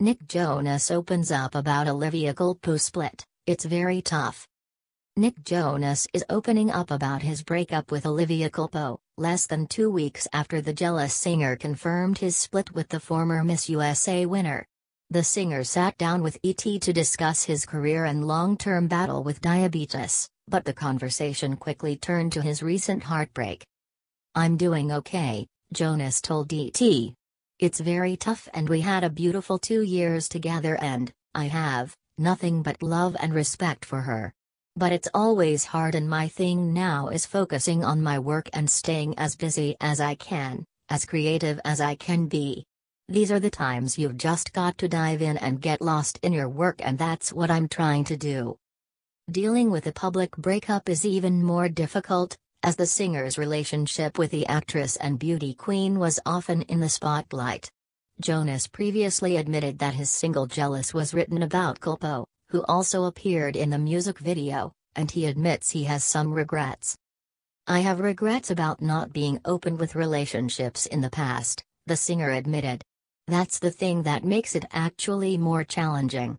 Nick Jonas opens up about Olivia Culpo split, it's very tough. Nick Jonas is opening up about his breakup with Olivia Culpo, less than two weeks after the jealous singer confirmed his split with the former Miss USA winner. The singer sat down with ET to discuss his career and long-term battle with diabetes, but the conversation quickly turned to his recent heartbreak. I'm doing okay, Jonas told ET. It's very tough and we had a beautiful two years together and, I have, nothing but love and respect for her. But it's always hard and my thing now is focusing on my work and staying as busy as I can, as creative as I can be. These are the times you've just got to dive in and get lost in your work, and that's what I'm trying to do. Dealing with a public breakup is even more difficult, as the singer's relationship with the actress and beauty queen was often in the spotlight. Jonas previously admitted that his single Jealous was written about Culpo, who also appeared in the music video, and he admits he has some regrets. I have regrets about not being open with relationships in the past, the singer admitted. That's the thing that makes it actually more challenging.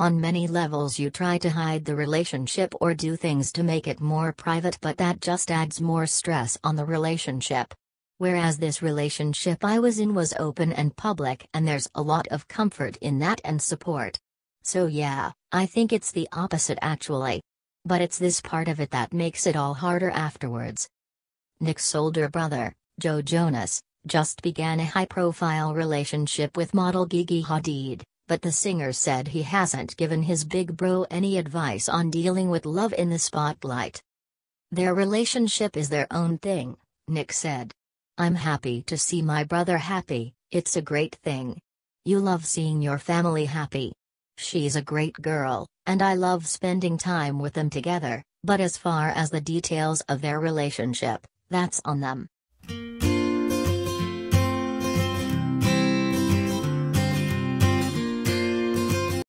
On many levels, you try to hide the relationship or do things to make it more private, but that just adds more stress on the relationship. Whereas this relationship I was in was open and public, and there's a lot of comfort in that and support. So, yeah, I think it's the opposite actually. But it's this part of it that makes it all harder afterwards. Nick's older brother, Joe Jonas, just began a high-profile relationship with model Gigi Hadid, but the singer said he hasn't given his big bro any advice on dealing with love in the spotlight. Their relationship is their own thing, Nick said. I'm happy to see my brother happy, it's a great thing. You love seeing your family happy. She's a great girl, and I love spending time with them together, but as far as the details of their relationship, that's on them.